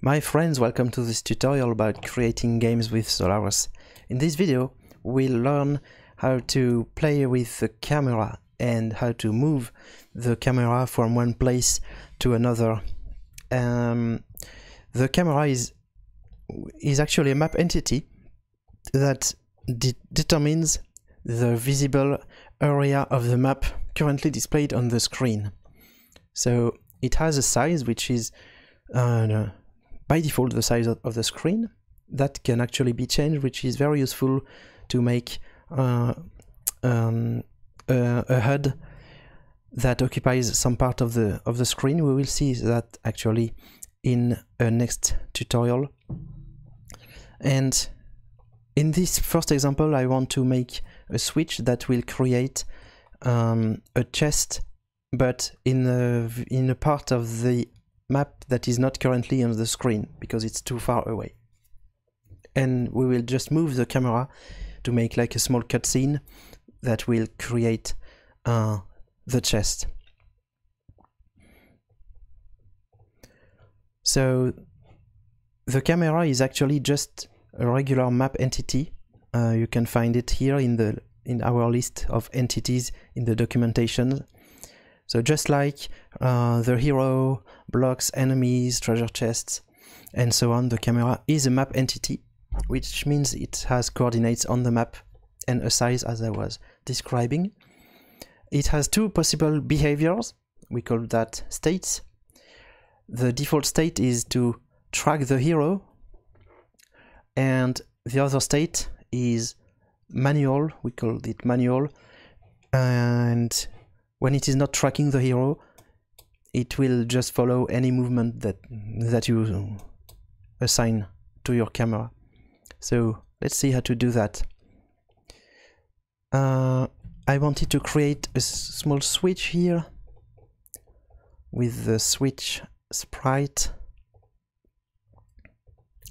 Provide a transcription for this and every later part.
My friends, welcome to this tutorial about creating games with Solarus. In this video, we'll learn how to play with the camera and how to move the camera from one place to another. Um, the camera is is actually a map entity that de determines the visible area of the map currently displayed on the screen. So it has a size which is uh, by default the size of the screen. That can actually be changed which is very useful to make uh, um, a, a HUD that occupies some part of the of the screen. We will see that actually in a next tutorial. And in this first example I want to make a switch that will create um, a chest but in a, in a part of the map that is not currently on the screen because it's too far away. And we will just move the camera to make like a small cutscene that will create uh, the chest. So the camera is actually just a regular map entity. Uh, you can find it here in the in our list of entities in the documentation so just like uh, the hero, blocks, enemies, treasure chests, and so on, the camera is a map entity, which means it has coordinates on the map and a size as I was describing. It has two possible behaviors, we call that states. The default state is to track the hero, and the other state is manual, we call it manual, and when it is not tracking the hero, it will just follow any movement that that you assign to your camera. So let's see how to do that. Uh, I wanted to create a small switch here with the switch sprite.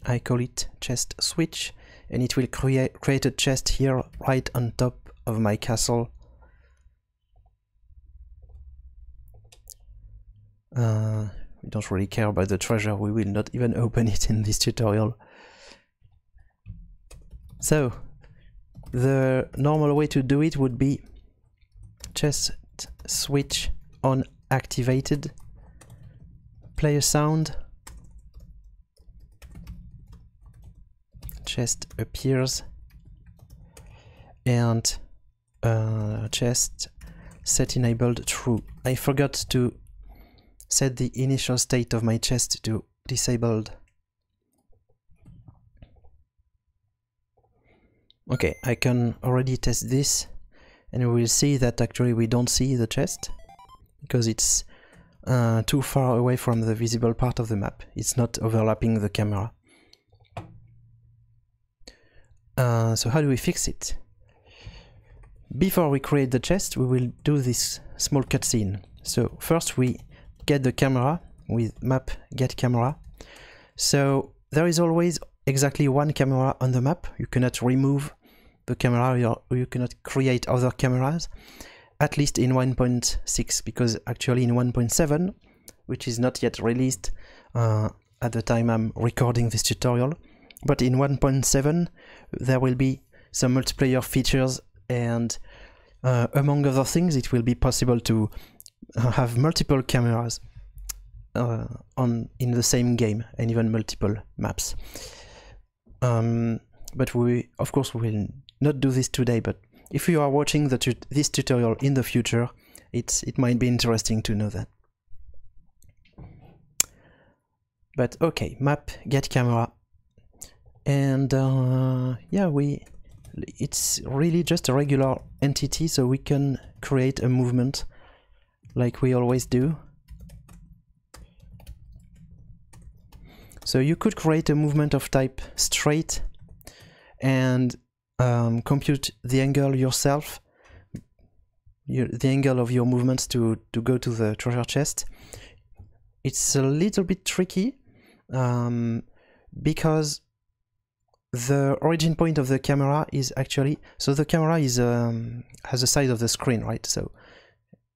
I call it chest switch and it will create create a chest here right on top of my castle Uh, we don't really care about the treasure, we will not even open it in this tutorial. So, the normal way to do it would be chest switch on activated, play a sound, chest appears, and uh, chest set enabled true. I forgot to set the initial state of my chest to disabled. Okay, I can already test this and we will see that actually we don't see the chest because it's uh, too far away from the visible part of the map. It's not overlapping the camera. Uh, so how do we fix it? Before we create the chest, we will do this small cutscene. So first we get the camera with map get camera. So there is always exactly one camera on the map. You cannot remove the camera or you cannot create other cameras, at least in 1.6, because actually in 1.7, which is not yet released uh, at the time I'm recording this tutorial, but in 1.7 there will be some multiplayer features and uh, among other things it will be possible to have multiple cameras uh, on in the same game and even multiple maps. Um, but we, of course, will not do this today. But if you are watching the this tutorial in the future, it's it might be interesting to know that. But okay, map get camera, and uh, yeah, we it's really just a regular entity, so we can create a movement like we always do. So you could create a movement of type straight and um, compute the angle yourself, your, the angle of your movements to, to go to the treasure chest. It's a little bit tricky um, because the origin point of the camera is actually so the camera is um, has the size of the screen right so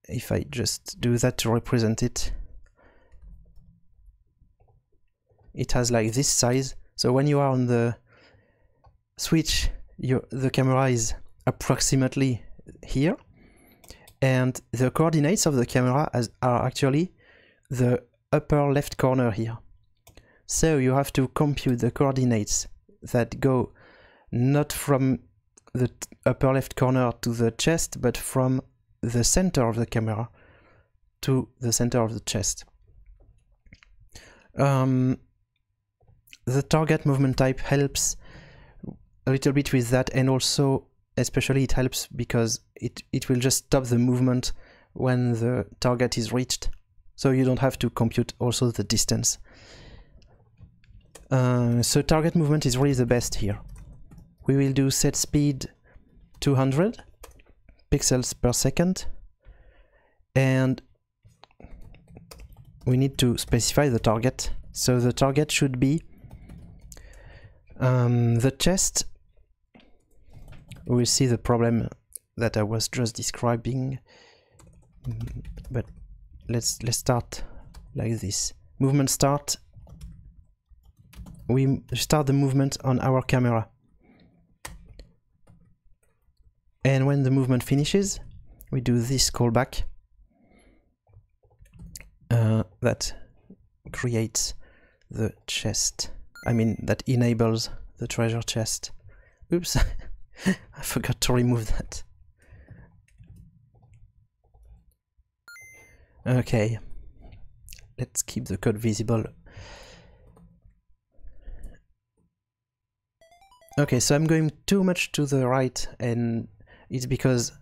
if I just do that to represent it it has like this size. So when you are on the switch, your the camera is approximately here, and the coordinates of the camera as, are actually the upper left corner here. So you have to compute the coordinates that go not from the upper left corner to the chest, but from the center of the camera to the center of the chest. Um, the target movement type helps a little bit with that and also especially it helps because it, it will just stop the movement when the target is reached so you don't have to compute also the distance. Uh, so target movement is really the best here. We will do set speed 200 pixels per second and we need to specify the target. So the target should be um, the chest. We see the problem that I was just describing, but let's let's start like this. Movement start. We start the movement on our camera. And when the movement finishes, we do this callback uh, that creates the chest. I mean, that enables the treasure chest. Oops, I forgot to remove that. Okay, let's keep the code visible. Okay, so I'm going too much to the right and it's because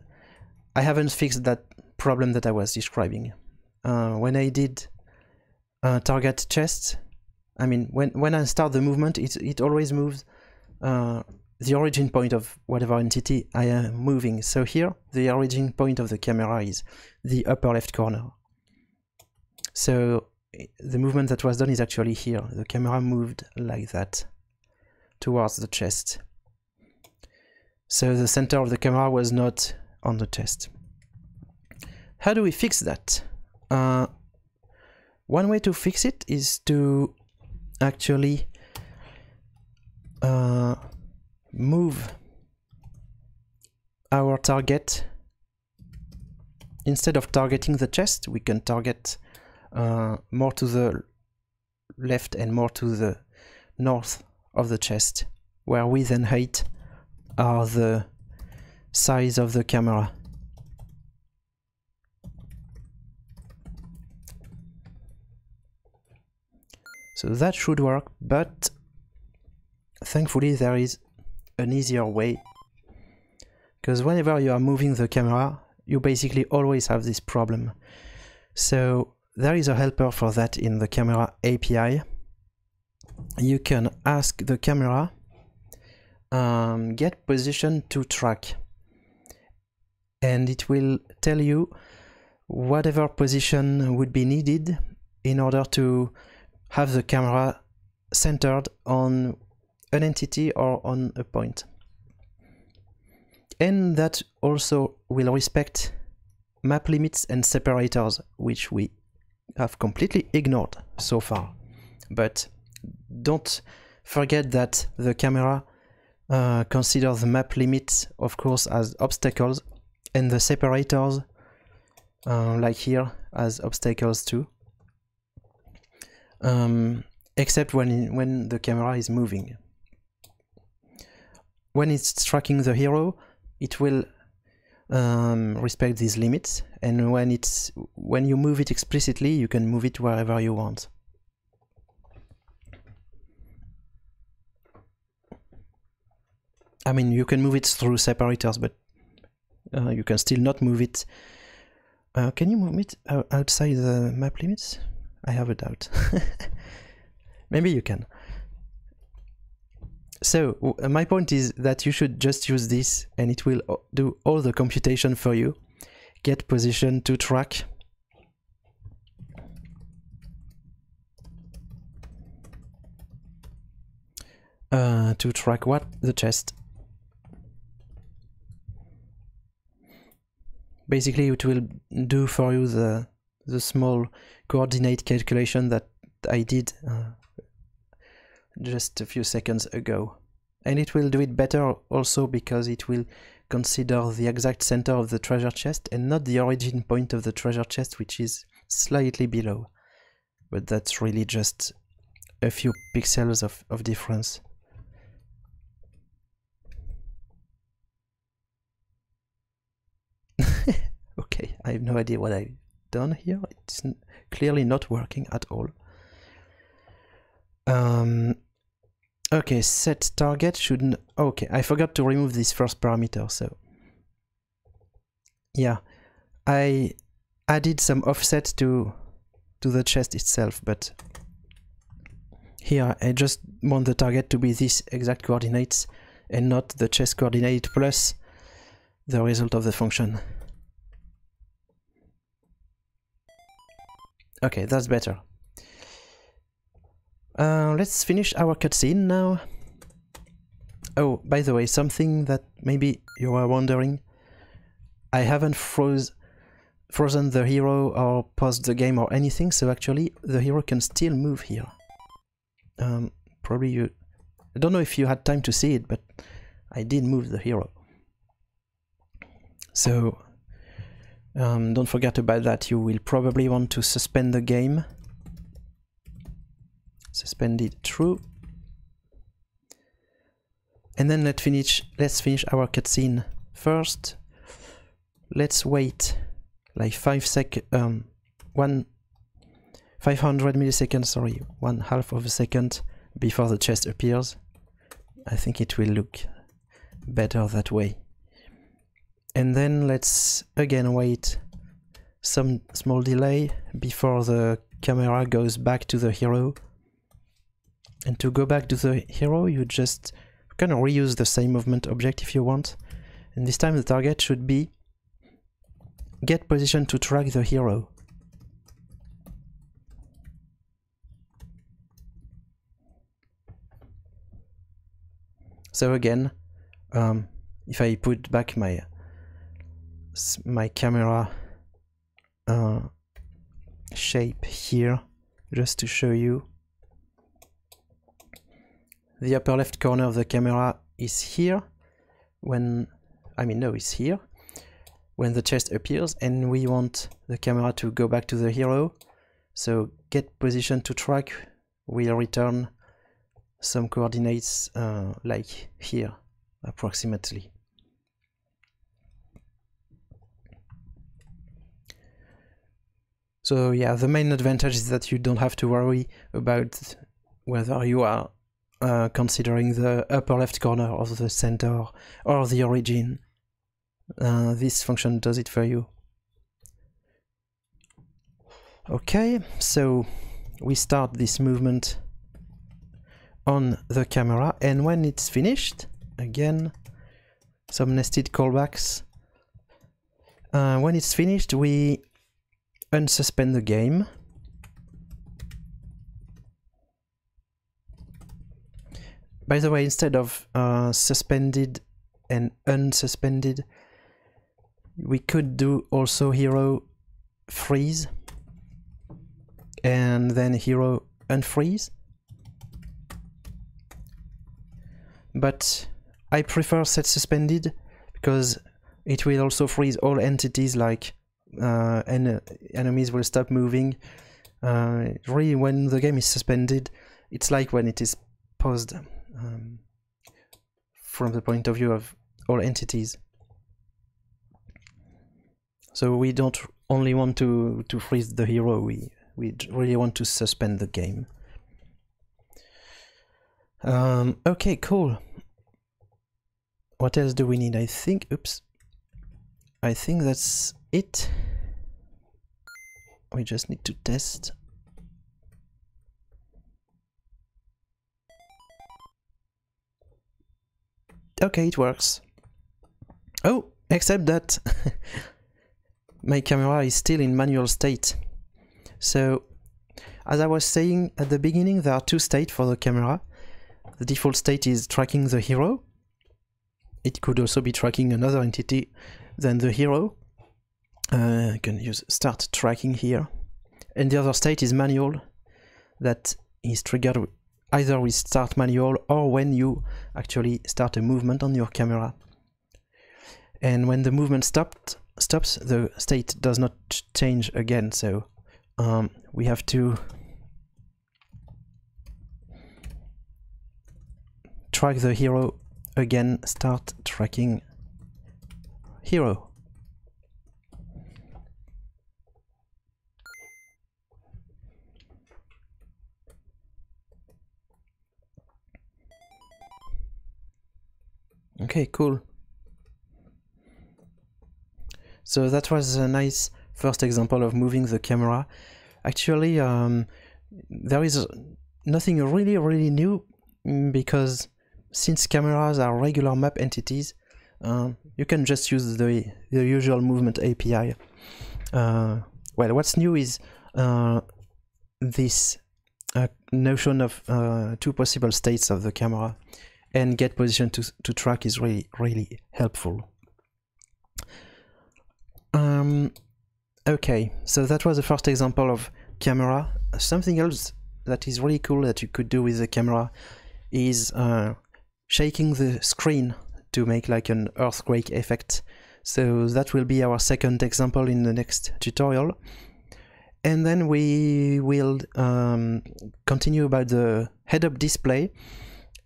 I haven't fixed that problem that I was describing. Uh, when I did uh, target chest, I mean, when, when I start the movement, it, it always moves uh, the origin point of whatever entity I am moving. So here, the origin point of the camera is the upper left corner. So the movement that was done is actually here. The camera moved like that towards the chest. So the center of the camera was not on the chest. How do we fix that? Uh, one way to fix it is to actually uh, move our target instead of targeting the chest we can target uh, more to the left and more to the north of the chest, where width and height are the size of the camera. So that should work, but thankfully there is an easier way. Because whenever you are moving the camera, you basically always have this problem. So there is a helper for that in the camera API. You can ask the camera um, get position to track and it will tell you whatever position would be needed in order to have the camera centered on an entity or on a point. And that also will respect map limits and separators, which we have completely ignored so far. But don't forget that the camera uh, considers the map limits, of course, as obstacles, and the separators, uh, like here, as obstacles too. Um, except when when the camera is moving. When it's tracking the hero, it will um, respect these limits and when it's when you move it explicitly you can move it wherever you want I mean you can move it through separators but uh, you can still not move it uh, can you move it outside the map limits? I have a doubt maybe you can so my point is that you should just use this and it will uh, do all the computation for you. Get position to track. Uh, to track what? The chest. Basically it will do for you the, the small coordinate calculation that I did uh, just a few seconds ago. And it will do it better also because it will consider the exact center of the treasure chest and not the origin point of the treasure chest which is slightly below. But that's really just a few pixels of, of difference. okay, I have no idea what I've done here. It's clearly not working at all. Um, okay, set target shouldn't... Okay, I forgot to remove this first parameter, so... Yeah, I added some offset to to the chest itself, but here I just want the target to be this exact coordinates and not the chest coordinate plus the result of the function. Okay, that's better. Uh, let's finish our cutscene now. Oh, by the way, something that maybe you are wondering. I haven't froze, frozen the hero or paused the game or anything, so actually the hero can still move here. Um, probably you... I don't know if you had time to see it, but I did move the hero. So, um, don't forget about that, you will probably want to suspend the game suspend it true. And then let's finish let's finish our cutscene first. Let's wait like five sec um one 500 milliseconds sorry one half of a second before the chest appears I think it will look better that way and then let's again wait some small delay before the camera goes back to the hero and to go back to the hero, you just kind of reuse the same movement object if you want. And this time the target should be get position to track the hero. So again, um, if I put back my my camera uh, shape here, just to show you, the upper left corner of the camera is here when I mean no it's here when the chest appears and we want the camera to go back to the hero. So get position to track will return some coordinates uh, like here approximately so yeah the main advantage is that you don't have to worry about whether you are uh, considering the upper left corner of the center or the origin. Uh, this function does it for you. Okay, so we start this movement on the camera and when it's finished, again, some nested callbacks. Uh, when it's finished, we unsuspend the game By the way, instead of uh, suspended and unsuspended, we could do also hero freeze and then hero unfreeze. But I prefer set suspended because it will also freeze all entities like uh, and enemies will stop moving. Uh, really, when the game is suspended, it's like when it is paused um, from the point of view of all entities. So we don't only want to, to freeze the hero, we, we really want to suspend the game. Um, okay, cool. What else do we need? I think, oops, I think that's it. We just need to test okay, it works. Oh, except that my camera is still in manual state. So, as I was saying at the beginning, there are two states for the camera. The default state is tracking the hero. It could also be tracking another entity than the hero. Uh, I can use start tracking here. And the other state is manual, that is triggered either with start manual or when you actually start a movement on your camera. And when the movement stopped, stops, the state does not change again, so um, we have to track the hero again, start tracking hero. Okay, cool. So that was a nice first example of moving the camera. Actually, um, there is nothing really, really new mm, because since cameras are regular map entities, uh, you can just use the, the usual movement API. Uh, well, what's new is uh, this uh, notion of uh, two possible states of the camera and get position to, to track is really, really helpful. Um, okay, so that was the first example of camera. Something else that is really cool that you could do with the camera is uh, shaking the screen to make like an earthquake effect. So that will be our second example in the next tutorial. And then we will um, continue about the head-up display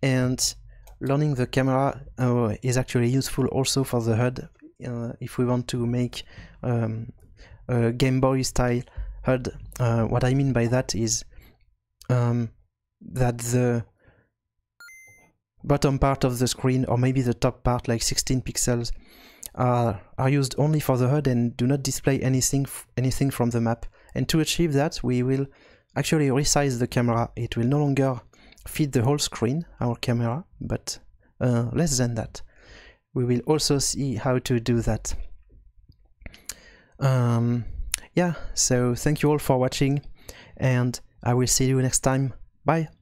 and learning the camera uh, is actually useful also for the HUD uh, if we want to make um, a Game Boy style HUD. Uh, what I mean by that is um, that the bottom part of the screen or maybe the top part like 16 pixels are, are used only for the HUD and do not display anything anything from the map and to achieve that we will actually resize the camera it will no longer feed the whole screen, our camera, but uh, less than that. We will also see how to do that. Um, yeah, so thank you all for watching and I will see you next time. Bye!